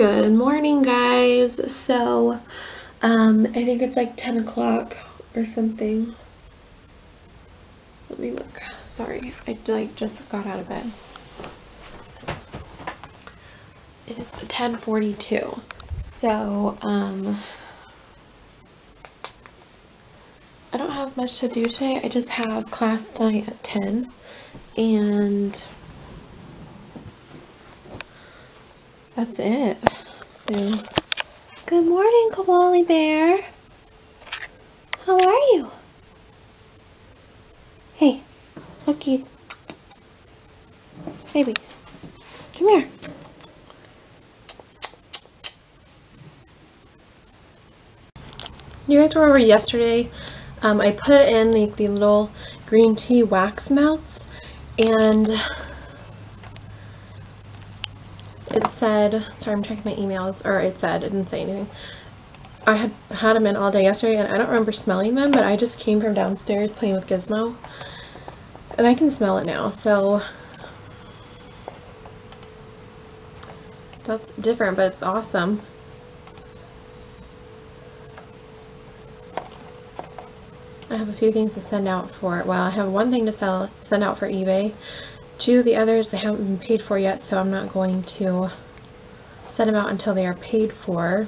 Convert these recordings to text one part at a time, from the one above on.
Good morning, guys. So, um, I think it's like 10 o'clock or something. Let me look. Sorry, I like just got out of bed. It is 10:42. So, um, I don't have much to do today. I just have class tonight at 10, and that's it. So, good morning, Koaliee Bear. How are you? Hey, look you. Baby, come here. You guys were over yesterday. Um, I put in the little green tea wax melts and it said, sorry I'm checking my emails, or it said, it didn't say anything. I had had them in all day yesterday and I don't remember smelling them, but I just came from downstairs playing with Gizmo and I can smell it now, so that's different, but it's awesome. I have a few things to send out for, well, I have one thing to sell, send out for eBay. Two of the others, they haven't been paid for yet, so I'm not going to send them out until they are paid for.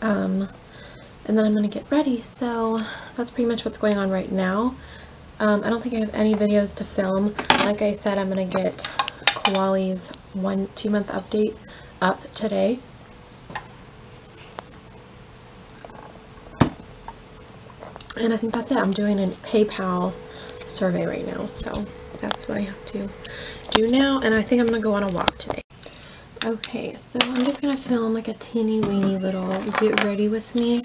Um, and then I'm going to get ready, so that's pretty much what's going on right now. Um, I don't think I have any videos to film. Like I said, I'm going to get Koaliee's one two month update up today. And I think that's it. I'm doing a PayPal survey right now, so that's what I have to do now. And I think I'm going to go on a walk today. Okay, so I'm just going to film like a teeny weeny little get ready with me.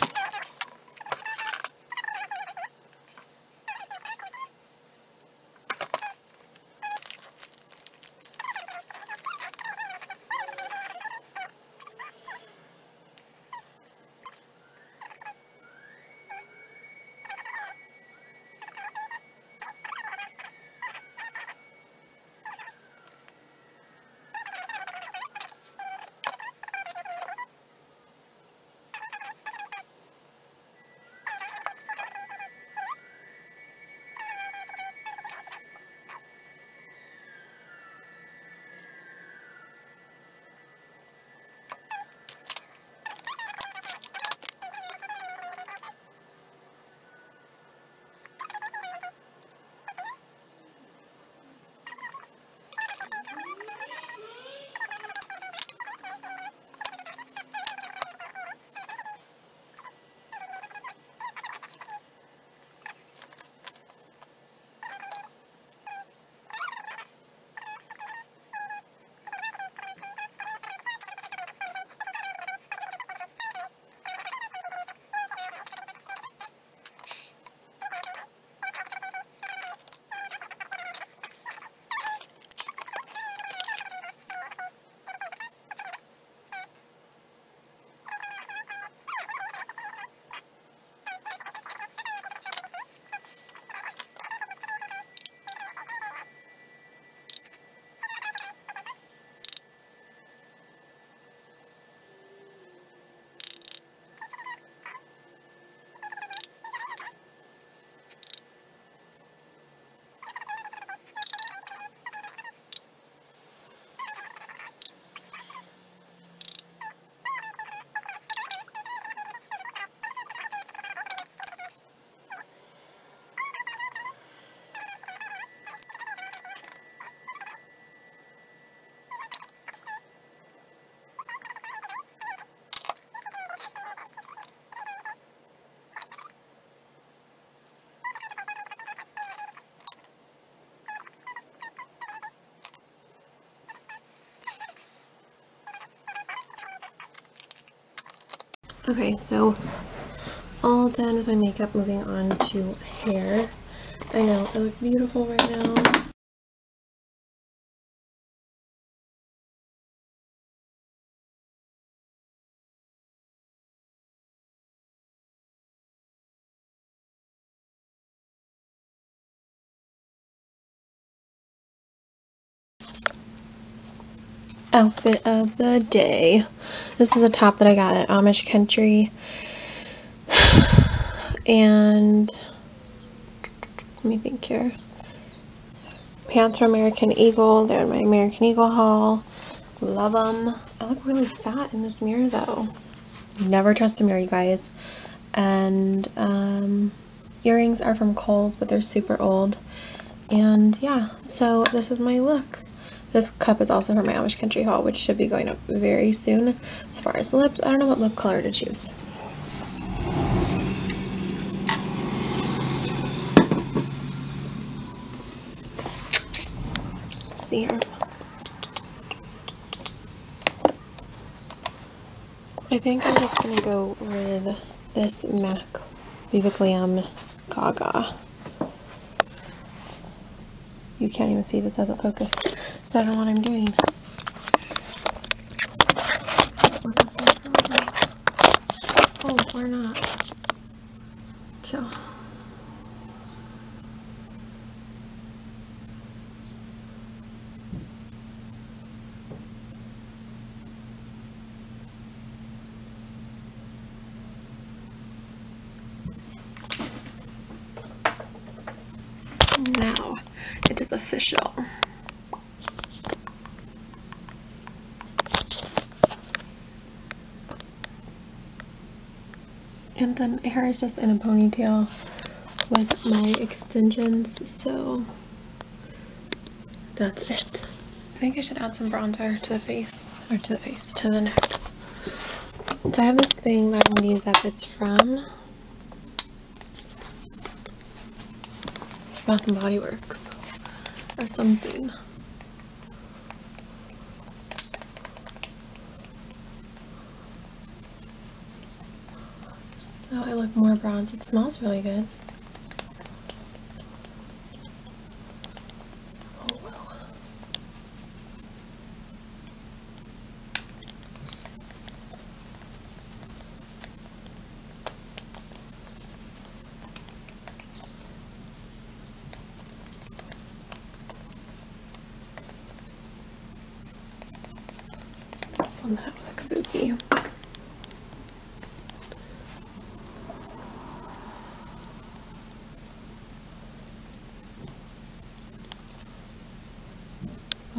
Okay, so all done with my makeup, moving on to hair. I know, I look beautiful right now. Outfit of the day. This is a top that I got at Amish Country. And let me think here. Pants from American Eagle. They're in my American Eagle haul. Love them. I look really fat in this mirror though. Never trust a mirror, you guys. And um, earrings are from Kohl's, but they're super old. And yeah, so this is my look. This cup is also from my Amish Country haul, which should be going up very soon. As far as lips, I don't know what lip color to choose. Let's see here. I think I'm just gonna go with this MAC Viva Glam Gaga. You can't even see this doesn't focus. So I don't know what I'm doing. Oh, we're not. Chill. Now it is official. And then hair is just in a ponytail with my extensions, so that's it. I think I should add some bronzer to the face, or to the face, to the neck. So I have this thing that I'm going to use up. It's from Bath and Body Works or something. So I look more bronze. It smells really good. Oh well. On that with a kabuki.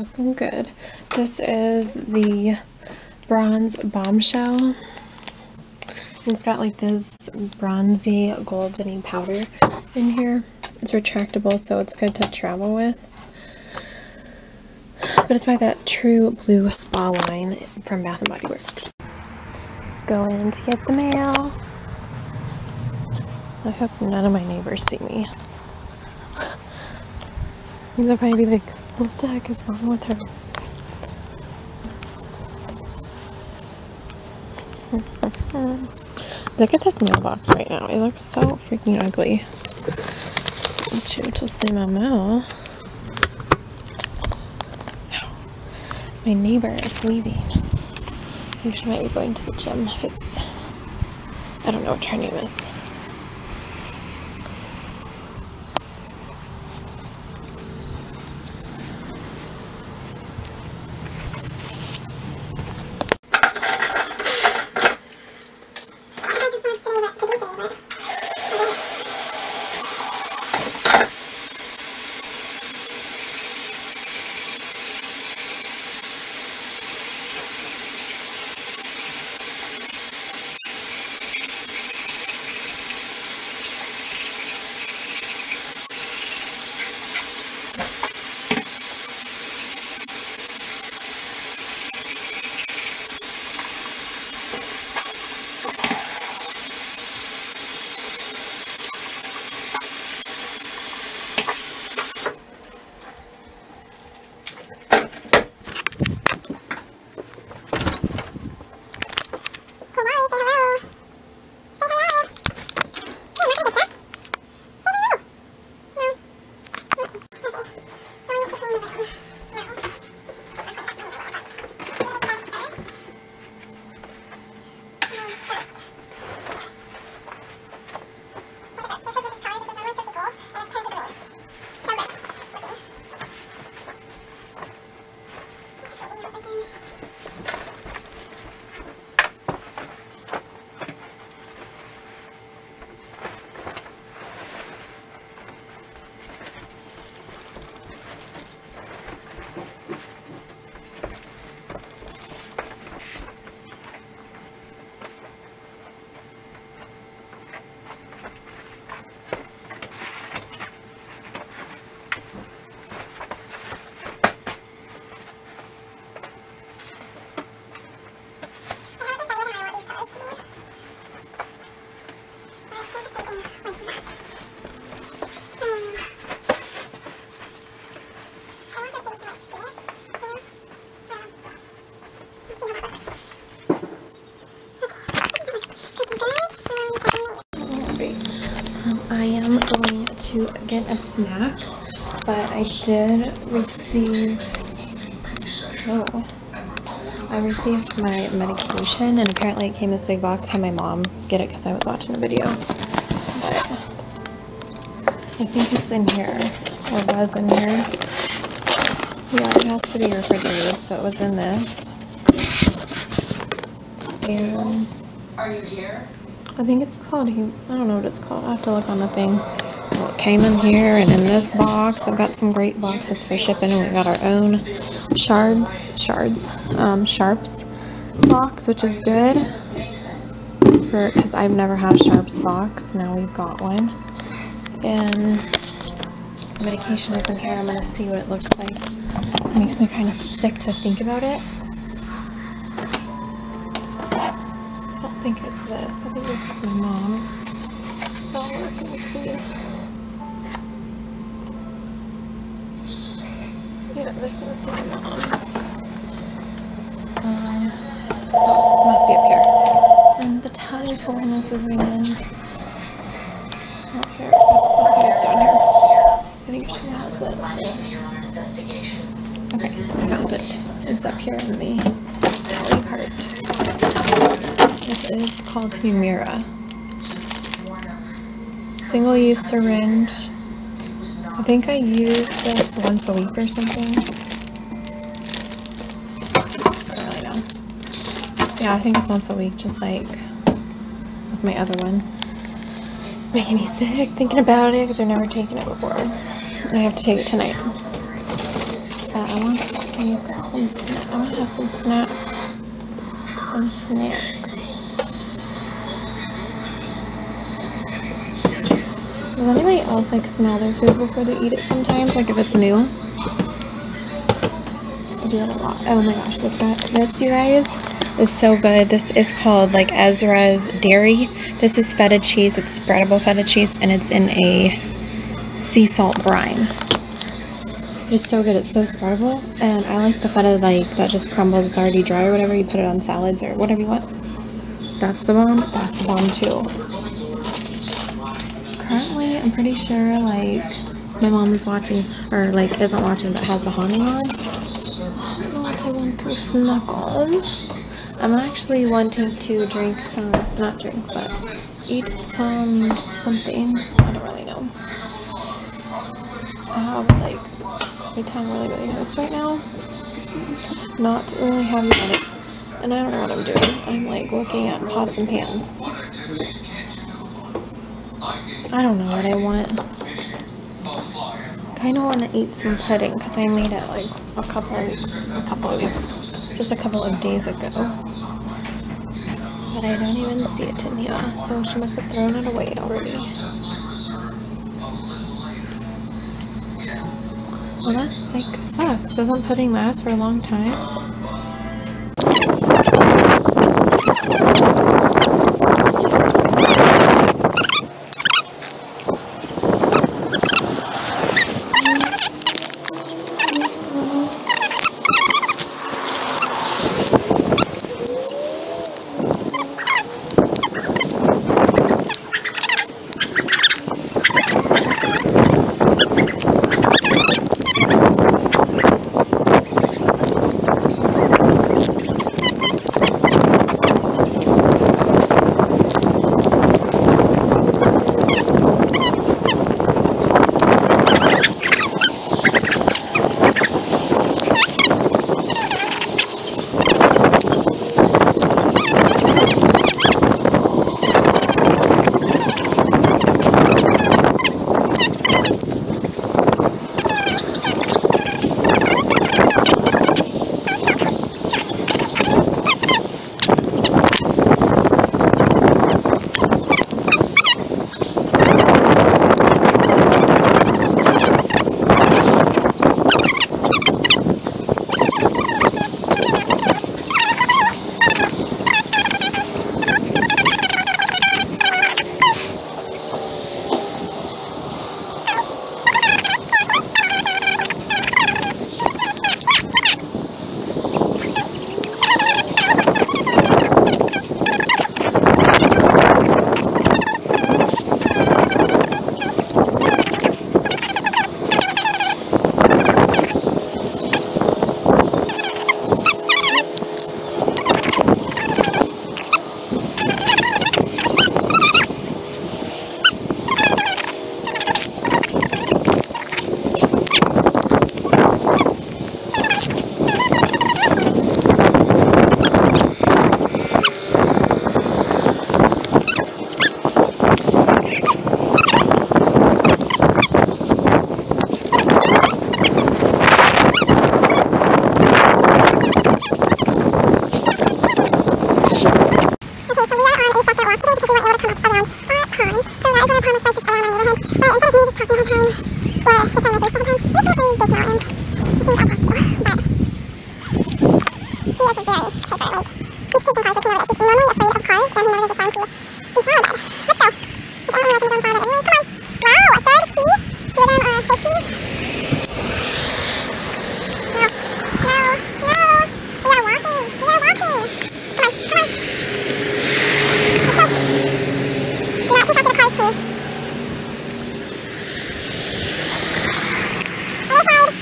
Looking good. This is the bronze bombshell. It's got like this bronzy goldeny powder in here. It's retractable, so it's good to travel with. But it's by that True Blue Spa line from Bath & Body Works. Going in to get the mail. I hope none of my neighbors see me. They'll probably be like, what the heck is wrong with her? Look at this mailbox right now. It looks so freaking ugly. Say my mouth. My neighbor is leaving. I think she might be going to the gym if it's. I don't know what her name is. Get a snack, but I did receive. Oh. I received my medication and apparently it came in this big box. Had my mom get it because I was watching a video. But I think it's in here. Or was in here. Yeah, it has to be refrigerated, so it was in this. And Are you here? I think it's called, I don't know what it's called. I have to look on the thing. It came in here and in this box. I've got some great boxes for shipping and we got our own shards, shards, um, sharps box, which is good for, cause I've never had a sharps box. Now we've got one. And medication is in here. I'm gonna see what it looks like. It makes me kind of sick to think about it. I don't think it's this. I think this is my mom's. Oh, let me see. This. Um, must be up here. And the telephone is ringing. Not here. It's not it's down here. I think she has it. Okay, I found it. It's up here in the belly part. This is called Humira. Single use syringe. I think I use this once a week or something. I don't really know. Yeah, I think it's once a week, just like with my other one. It's making me sick thinking about it because I've never taken it before. I have to take it tonight. Uh, I want to take some. I want to have some snack. Some snack. Does anybody else like smell their food before they eat it sometimes? Like if it's new? I do that a lot. Oh my gosh, look at this, you guys. Is so good. This is called like Ezra's Dairy. This is feta cheese. It's spreadable feta cheese and it's in a sea salt brine. It's so good. It's so spreadable, and I like the feta like that just crumbles. It's already dry or whatever. You put it on salads or whatever you want. That's the bomb. That's the bomb too. Currently, I'm pretty sure like my mom is watching or like isn't watching but has the haunting on. I want to snuggle. I'm actually wanting to drink some, not drink, but eat some something. I don't really know. I have like my tongue really really hurts right now. Not really having it. And I don't know what I'm doing. I'm like looking at pots and pans. I don't know what I want. Kind of want to eat some pudding because I made it like a couple a couple of just a couple of days ago. But I don't even see it in here, so she must have thrown it away already. Well, that's like sucks. Doesn't pudding last for a long time? Actually Gizmo, and he seems I'll talk to, but he is very hyper, like, he's chasing cars, which he never is. He's normally afraid of cars, and he never does the sign to be flower bed. Let's go. Which I don't really like him going flower bed anyway. Come on. Wow, a third key. Two of them are fake keys. No, no, no. We are walking. We are walking. Come on, come on. Let's go. Do not chase after the cars, please. Other side.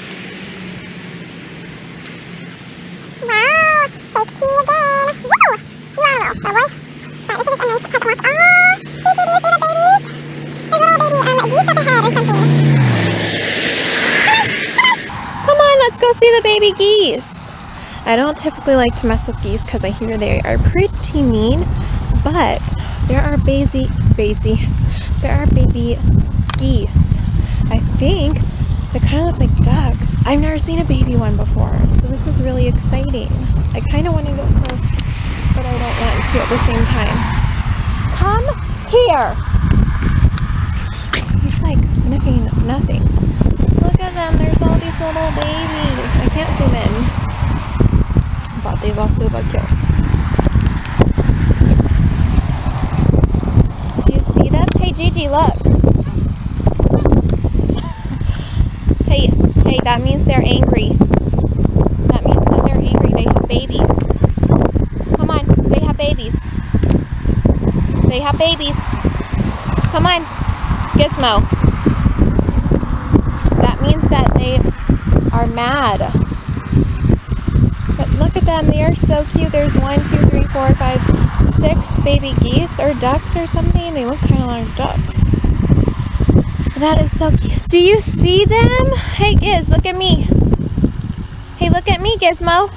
Wow, fake pee again. Woo! You are a little boy. But this is just a nice custom walk. Oh, Gigi, do you see the babies? There's a little up or something. Come on, let's go see the baby geese. I don't typically like to mess with geese because I hear they are pretty mean, but there are baby, baby, there are baby geese. I think they kind of look like ducks. I've never seen a baby one before, so this is really exciting. I kind of want to go close, but I don't want to at the same time. Come here. Sniffing nothing. Look at them. There's all these little babies. I can't zoom in. But they've all super cute. Do you see them? Hey Gigi, look. hey, hey, that means they're angry. That means that they're angry. They have babies. Come on, they have babies. They have babies. Come on, Gizmo. That means that they are mad. But look at them, they are so cute. There's one, two, three, four, five, six baby geese or ducks or something. They look kind of like ducks. That is so cute. Do you see them? Hey Giz, look at me. Hey, look at me, Gizmo.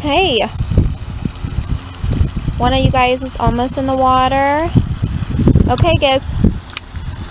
Hey. One of you guys is almost in the water. Okay, Giz.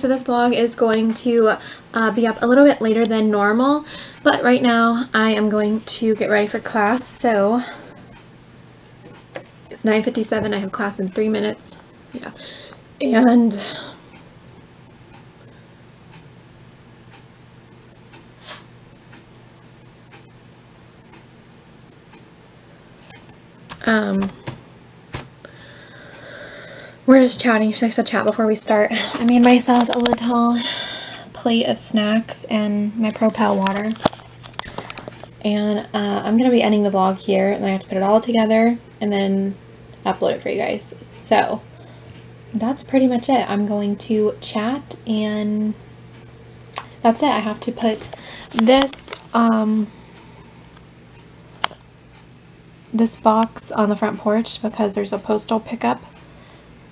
So this vlog is going to uh, be up a little bit later than normal, but right now I am going to get ready for class, so it's 9.57, I have class in three minutes, yeah, and um, we're just chatting. She likes to chat before we start. I made myself a little plate of snacks and my Propel water. And uh, I'm going to be ending the vlog here. And I have to put it all together and then upload it for you guys. So that's pretty much it. I'm going to chat and that's it. I have to put this um, this box on the front porch because there's a postal pickup.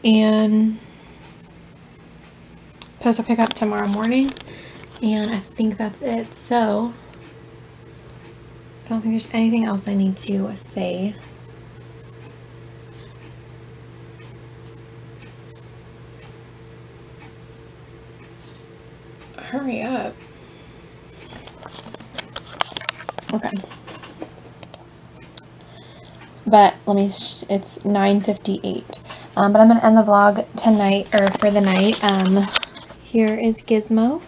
And postal pickup tomorrow morning. And I think that's it. So I don't think there's anything else I need to say. Hurry up. Okay but let me it's 9:58. Um, but I'm gonna end the vlog tonight or for the night. Um, here is Gizmo,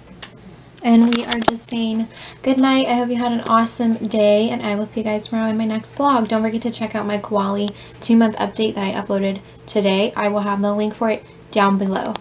and we are just saying good night. I hope you had an awesome day, and I will see you guys tomorrow in my next vlog. Don't forget to check out my Koaliee two month update that I uploaded today. I will have the link for it down below.